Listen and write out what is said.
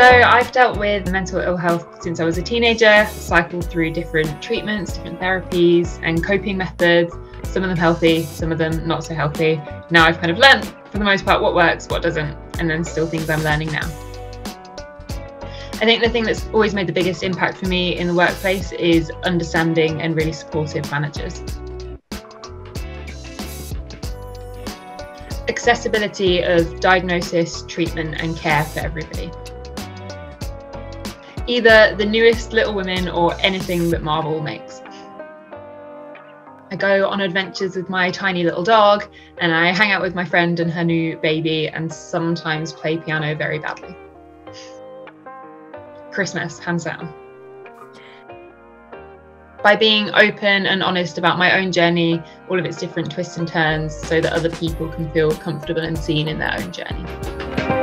So I've dealt with mental ill health since I was a teenager, cycled through different treatments, different therapies, and coping methods. Some of them healthy, some of them not so healthy. Now I've kind of learned, for the most part, what works, what doesn't, and then still things I'm learning now. I think the thing that's always made the biggest impact for me in the workplace is understanding and really supportive managers. Accessibility of diagnosis, treatment, and care for everybody either the newest Little Women or anything that Marvel makes. I go on adventures with my tiny little dog and I hang out with my friend and her new baby and sometimes play piano very badly. Christmas, hands down. By being open and honest about my own journey, all of its different twists and turns, so that other people can feel comfortable and seen in their own journey.